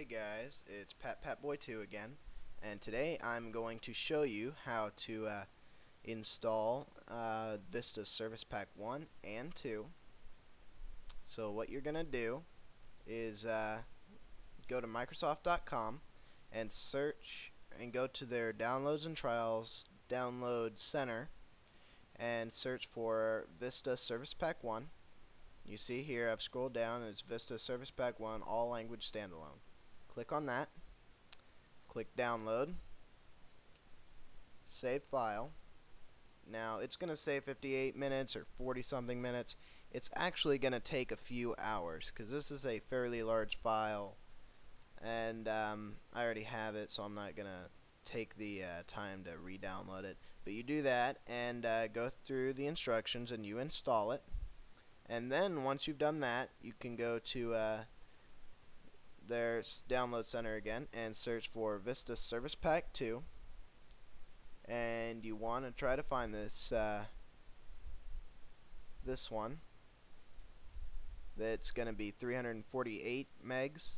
Hey guys, it's Pat Pat Boy 2 again, and today I'm going to show you how to uh, install uh, Vista Service Pack 1 and 2. So what you're gonna do is uh, go to Microsoft.com and search and go to their Downloads and Trials Download Center and search for Vista Service Pack 1. You see here I've scrolled down and it's Vista Service Pack 1 All Language Standalone. Click on that. Click Download. Save file. Now it's going to say 58 minutes or 40 something minutes. It's actually going to take a few hours because this is a fairly large file and um, I already have it so I'm not going to take the uh, time to re-download it. But you do that and uh, go through the instructions and you install it. And then once you've done that, you can go to uh, their download center again and search for Vista Service Pack 2. And you want to try to find this uh, this one. That's going to be 348 megs.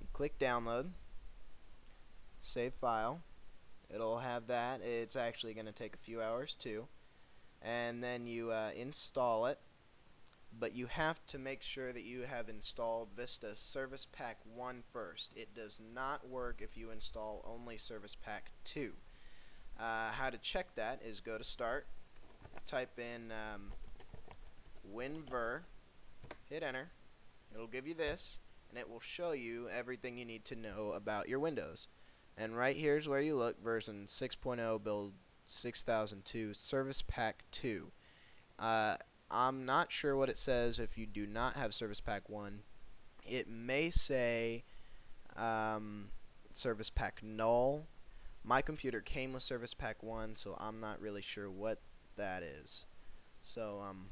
You click download, save file. It'll have that. It's actually going to take a few hours too. And then you uh, install it but you have to make sure that you have installed Vista Service Pack 1 first. It does not work if you install only Service Pack 2. Uh, how to check that is go to Start, type in um, WinVer, hit Enter. It'll give you this, and it will show you everything you need to know about your Windows. And right here is where you look, version 6.0 build 6002 Service Pack 2. Uh, I'm not sure what it says if you do not have Service Pack 1. It may say um, Service Pack Null. My computer came with Service Pack 1, so I'm not really sure what that is. So um,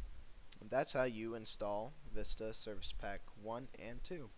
that's how you install Vista Service Pack 1 and 2.